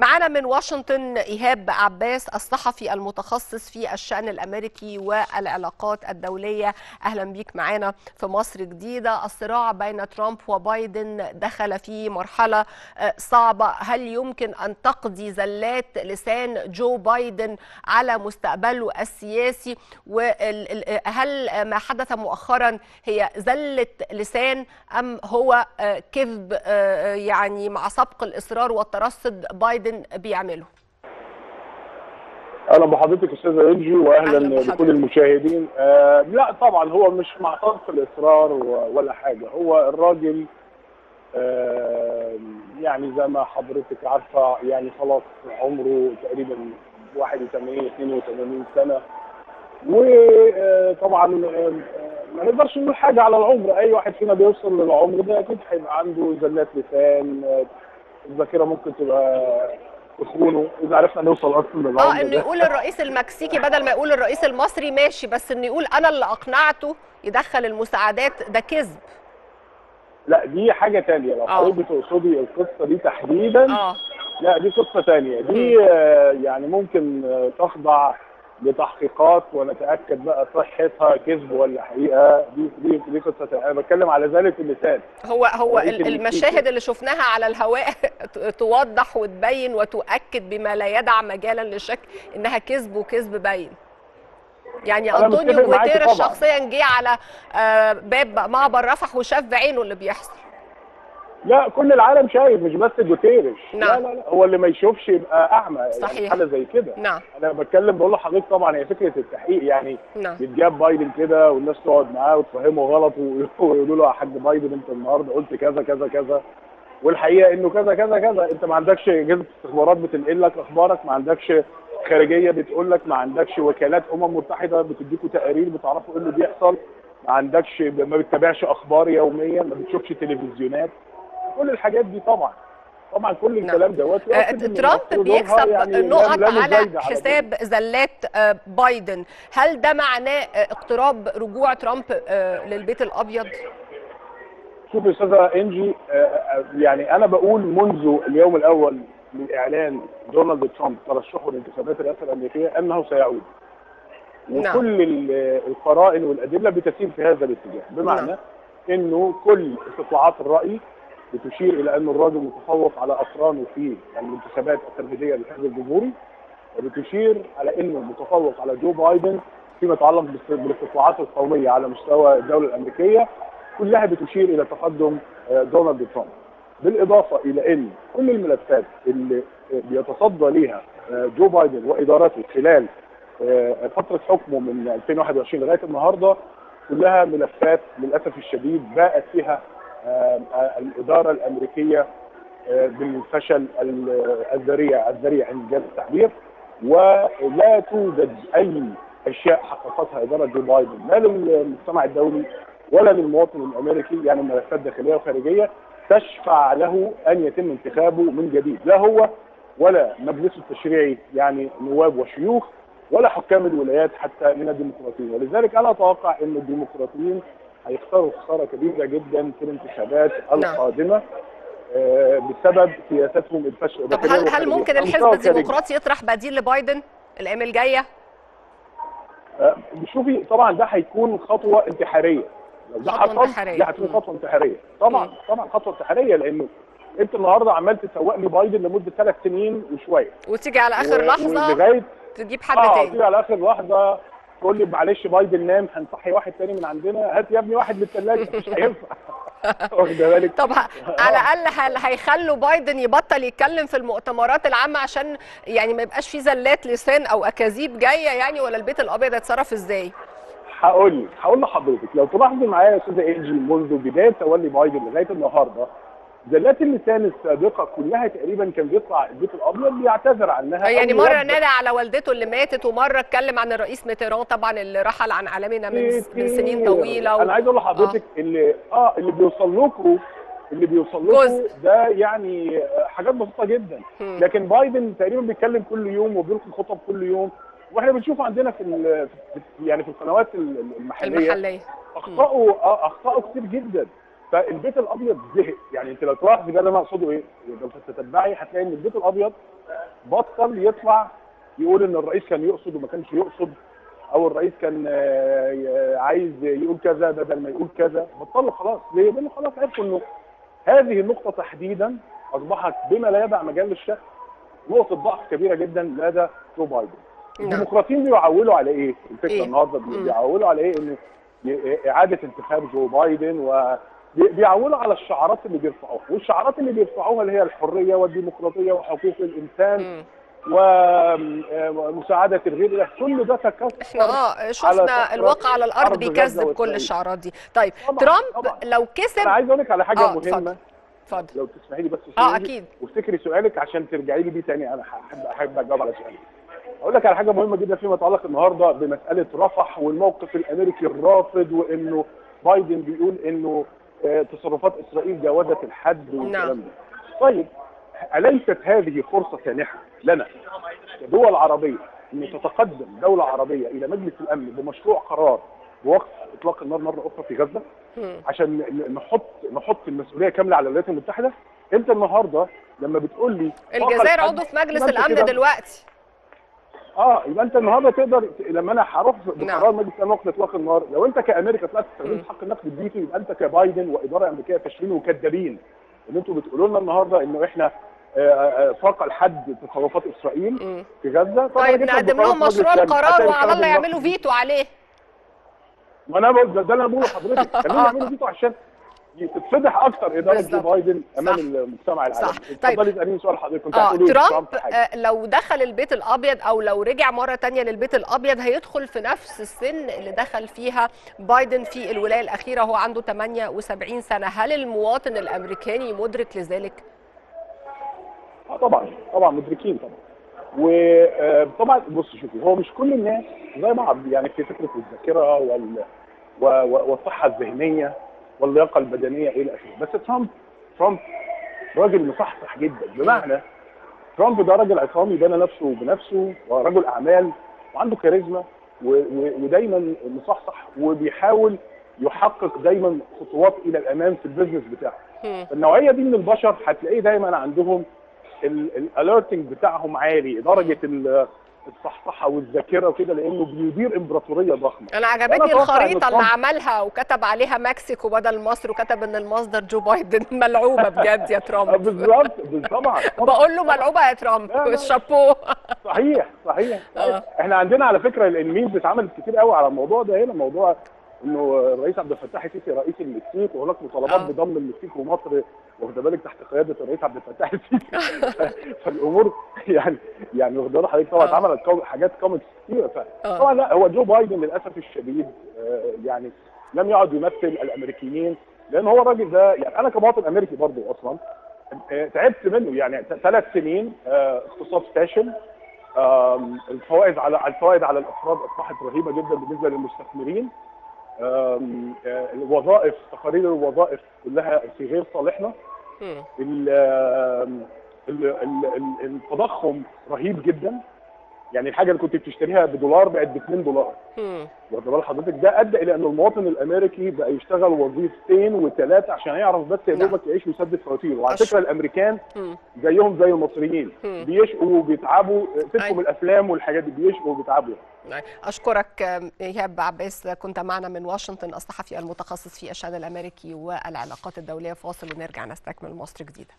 معانا من واشنطن إيهاب عباس الصحفي المتخصص في الشأن الأمريكي والعلاقات الدولية. أهلا بيك معانا في مصر جديدة. الصراع بين ترامب وبايدن دخل في مرحلة صعبة. هل يمكن أن تقضي زلات لسان جو بايدن على مستقبله السياسي؟ وهل ما حدث مؤخرا هي زلة لسان أم هو كذب يعني مع سبق الإصرار والترصد بايدن بيعمله. أهلا بحضرتك استاذه انجي واهلا بكل المشاهدين. آه لا طبعا هو مش مع طرف الإصرار ولا حاجة. هو الراجل آه يعني زي ما حضرتك عارفة يعني خلاص عمره تقريبا 81 82 سنة. وطبعا ما نقدرش نقول حاجة على العمر. أي واحد فينا بيوصل للعمر ده أكيد هيبقى عنده زلات لسان الذاكرة ممكن تبقى تخونه إذا عرفنا نوصل أصلا آه انه يقول الرئيس المكسيكي بدل ما يقول الرئيس المصري ماشي بس انه يقول أنا اللي أقنعته يدخل المساعدات. ده كذب. لا دي حاجة تانية لو حضرتك بتقصدي القصة دي تحديدا. آه. لا دي قصة تانية. دي آه يعني ممكن تخضع لتحقيقات ونتأكد بقى صحتها كذب ولا حقيقة؟ دي دي دي قصة أنا بتكلم على زاله اللسان هو هو المشاهد اللي شفناها على الهواء توضح وتبين وتؤكد بما لا يدع مجالا للشك إنها كذب وكذب باين يعني أنطونيو جوتيريش شخصيا جه على باب معبر رفح وشاف بعينه اللي بيحصل. لا كل العالم شايف مش بس جوتيريش نعم. لا لا لا هو اللي ما يشوفش يبقى أعمى. صحيح. يعني حاجة زي كده. نعم. أنا بتكلم بقول لحضرتك طبعا هي فكرة التحقيق. يعني نعم. بيتجاب بايدن كده والناس تقعد معاه وتفهمه غلط ويقولوا له يا حاج بايدن أنت النهارده قلت كذا كذا كذا. والحقيقة إنه كذا كذا كذا. أنت ما عندكش اجهزه استخبارات بتنقل لك أخبارك ما عندكش خارجية بتقول لك ما عندكش وكالات أمم متحدة بتديكوا تقارير بتعرفوا إيه اللي بيحصل. ما عندكش ما بتتابعش أخبار يوميا ما بتشوفش تلفزيونات. كل الحاجات دي طبعا. طبعا كل الكلام دوت آه ترامب بيكسب يعني نقط على حساب زلات آه بايدن. هل ده معناه اقتراب رجوع ترامب آه للبيت الأبيض؟ شوف يا أستاذة إنجي يعني أنا بقول منذ اليوم الأول من اعلان دونالد ترامب ترشحه لانتخابات الرئاسه الأمريكية أنه سيعود. وكل القرائن والأدلة بتسير في هذا الاتجاه. بمعنى نعم. إنه كل استطلاعات الرأي بتشير إلى أن الراجل متفوق على اقرانه في الانتخابات التمهيديه للحزب الجمهوري وبتشير على أنه متفوق على جو بايدن فيما يتعلق بالاستطلاعات القومية على مستوى الدولة الأمريكية. كلها بتشير إلى تقدم دونالد ترامب. بالإضافة إلى أن كل الملفات اللي بيتصدى ليها جو بايدن وادارته خلال فترة حكمه من 2021 لغاية النهارده كلها ملفات للأسف الشديد باءت فيها الإدارة الأمريكية بالفشل الذريع الذريع عند جهاز التعبير ولا توجد أي أشياء حققتها إدارة جو بايدن لا للمجتمع الدولي ولا للمواطن الأمريكي يعني ملفات داخلية وخارجية تشفع له أن يتم انتخابه من جديد لا هو ولا مجلسه التشريعي يعني نواب وشيوخ ولا حكام الولايات حتى من الديمقراطيين ولذلك أنا أتوقع إن الديمقراطيين هيخسروا خسارة كبيرة جدا في الانتخابات القادمة آه بسبب سياستهم الفاشله طب هل هل ممكن الحزب الديمقراطي يطرح بديل لبايدن الأيام الجاية؟ آه شوفي طبعا ده هيكون خطوة انتحارية. لو ده حصل. دي هتكون خطوة انتحارية. طبعا مم. طبعا خطوة انتحارية لأنه أنت النهارده عمال تسوق لي بايدن لمدة ثلاث سنين وشوية. وتيجي على آخر و- لحظة تجيب حد آه تاني تيجي على آخر لحظة تقول لي معلش بايدن نام هنصحي واحد تاني من عندنا؟ هات يا ابني واحد من الثلاجه مش هينفع. واخده بالك؟ طب على الأقل هل- هيخلوا بايدن يبطل يتكلم في المؤتمرات العامة عشان يعني ما يبقاش في زلات لسان أو أكاذيب جاية يعني ولا البيت الأبيض هيتصرف إزاي؟ هقول لك هقول لحضرتك. لو تلاحظي معايا يا أستاذة انجي منذ بداية تولي بايدن لغاية النهارده زلات اللسان السابقة كلها تقريبا كان بيطلع البيت الأبيض بيعتذر عنها. يعني أو مرة نادى على والدته اللي ماتت ومرة اتكلم عن الرئيس ميتيران طبعا اللي رحل عن عالمنا من من سنين. طويلة و... أنا عايز أقول لحضرتك اللي آه اللي بيوصل لكم اللي بيوصل لكم. ده يعني حاجات بسيطة جدا. مم. لكن بايدن تقريبا بيتكلم كل يوم وبيلقي خطب كل يوم. وإحنا بنشوف عندنا في يعني في القنوات المحلية المحلية. اخطاوا آه، اخطاوا كتير جدا. فالبيت الأبيض زهق يعني أنت لو تلاحظي ده اللي أنا أقصده إيه لو تتتبعي هتلاقي إن البيت الأبيض بطل يطلع يقول إن الرئيس كان يقصد وما كانش يقصد أو الرئيس كان آه، عايز يقول كذا بدل ما يقول كذا بطلوا خلاص ليه؟ لأنه خلاص عرفوا إنه هذه النقطة تحديدا أصبحت بما لا يدع مجال للشك نقطة ضعف كبيرة جدا لدى جو بايدن نعم. الديمقراطيين بيعولوا على إيه؟ الفكرة إيه؟ النهارده. بيعولوا على إيه؟ انه إعادة انتخاب جو بايدن و بيعولوا على الشعارات اللي بيرفعوها والشعارات اللي بيرفعوها اللي هي الحرية والديمقراطية وحقوق الإنسان مم. ومساعده الغير كل ده تكسر إحنا آه شفنا الواقع على الأرض بيكذب كل. الشعارات دي طيب طبعاً، ترامب طبعاً. لو أنا كسب عايز أقول لك على حاجة آه، مهمة اتفضل. لو تسمحي لي بس آه أكيد وافتكري سؤالك عشان ترجعي لي بيه تاني أنا أحب أحب أجاوب على سؤالك. أقول لك على حاجة مهمة جدا فيما يتعلق النهارده بمسألة رفح والموقف الأمريكي الرافض وإنه بايدن بيقول إنه آه، تصرفات إسرائيل جاوزت الحد والكلام نعم. ده. طيب أليست هذه فرصة سانحة لنا كدول عربية أن تتقدم دولة عربية إلى مجلس الأمن بمشروع قرار بوقف إطلاق النار مرة أخرى في غزة. عشان نحط نحط المسؤولية كاملة على الولايات المتحدة أنت النهارده لما بتقول لي الجزائر عضو في مجلس الأمن دلوقتي آه يبقى انت النهارده تقدر لما أنا هروح نعم. بقرار مجلس الامن وقت اطلاق النار لو انت كأمريكا طلعت. استخدمت حق النقد الفيتو يبقى انت كبايدن وإدارة أمريكية فاشلين وكذابين ان أنتوا بتقولوا لنا النهارده إنه إحنا آه، آه، فاق الحد تصرفات إسرائيل. في غزة طيب نقدم لهم مشروع. القرار وعلى الله يعملوا فيتو عليه ما أنا بقول ده, اللي أنا بقوله لحضرتك خلينا نعمله فيتو عشان تتفضح أكتر إدارة جو. بايدن أمام. المجتمع العالمي صح. طيب. اتفضلي اساليني سؤال حضرتك كنت إيه؟ ترامب حاجة. آه لو دخل البيت الأبيض أو لو رجع مرة تانية للبيت الأبيض هيدخل في نفس السن اللي دخل فيها بايدن في الولاية الأخيرة هو عنده 78 سنة هل المواطن الأمريكاني مدرك لذلك آه طبعا طبعا مدركين طبعا وطبعا بص شوفي هو مش كل الناس زي بعض يعني في فكرة الذاكرة وال والصحة الذهنية واللياقة البدنيه إلى آخره. بس ترامب ترامب راجل مصحصح جدا. بمعنى ترامب ده راجل عصامي بنى نفسه بنفسه ورجل أعمال وعنده كاريزما ودايما مصحصح وبيحاول يحقق دايما خطوات إلى الأمام في ال business بتاعه. النوعية دي من البشر هتلاقيه دايما عندهم ال alerting بتاعهم عالي درجة الصحصحه والذاكره وكده لأنه بيدير إمبراطورية ضخمة أنا عجبتني الخريطة اللي عملها وكتب عليها مكسيكو بدل مصر وكتب إن المصدر جو بايدن ملعوبة بجد يا ترامب بالظبط طبعا. بقول له ملعوبة يا ترامب. شابوه صحيح صحيح آه. إحنا عندنا على فكرة ال memes اتعملت كتير قوي على الموضوع ده هنا موضوع انه الرئيس عبد الفتاح السيسي رئيس المكسيك وهناك مطالبات آه. بضم المكسيك ومصر واخد بالك تحت قيادة الرئيس عبد الفتاح السيسي فالأمور يعني يعني واخد بالك حضرتك طبعا آه. اتعملت حاجات كوميكس كتيره آه. طبعا لا هو جو بايدن للأسف الشديد يعني لم يعد يمثل الأمريكيين لأن هو الراجل ده يعني أنا كمواطن أمريكي برضو أصلا تعبت منه يعني ثلاث سنين اقتصاد فاشل الفوائد على الفوائد على الأفراد أصبحت رهيبة جدا بالنسبة للمستثمرين الوظائف تقارير الوظائف كلها في غير صالحنا. التضخم رهيب جدا. يعني الحاجة اللي كنت بتشتريها بدولار بقت ب 2 دولار. واخد بال حضرتك ده أدى إلى إن المواطن الأمريكي بقى يشتغل وظيفتين وثلاثه عشان يعرف بس يا نعم. دوبك يعيش ويسدد فواتيره وعلى فكرة الأمريكان. زيهم زي المصريين. بيشقوا وبيتعبوا أيوة. سيبكم الأفلام والحاجات دي بيشقوا وبيتعبوا أشكرك آم، إيهاب عباس كنت معنا من واشنطن الصحفي المتخصص في الشأن الأمريكي والعلاقات الدولية فاصل ونرجع نستكمل مصر جديدة